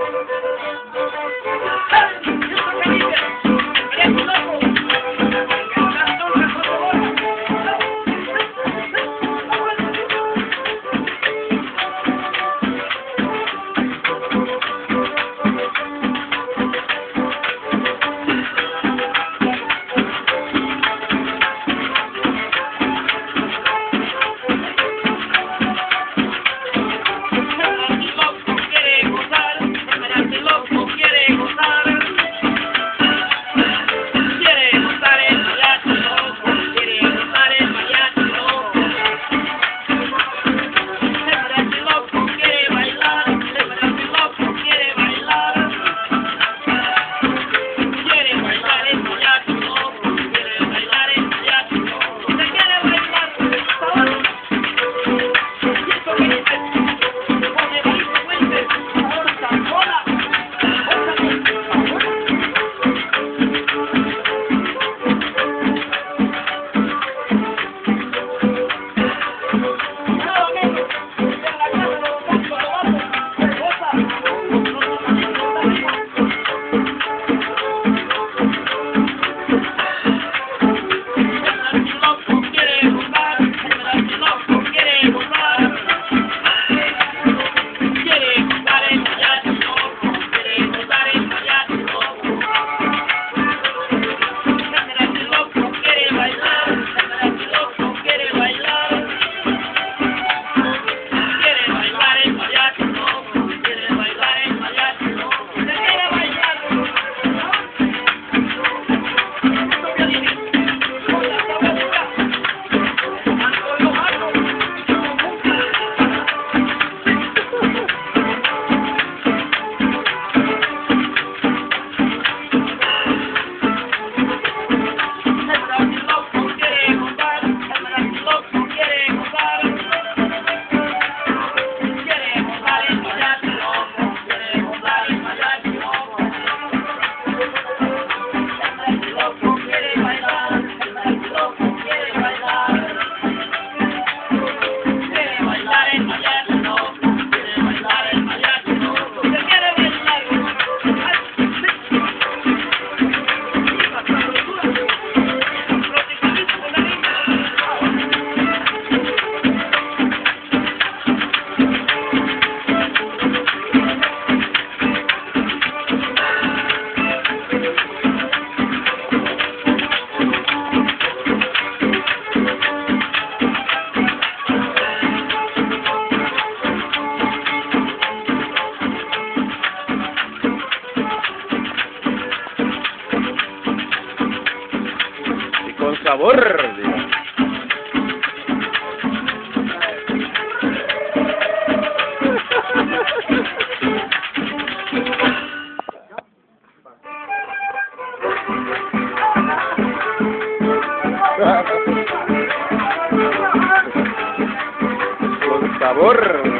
Thank you. Sabor. Con sabor.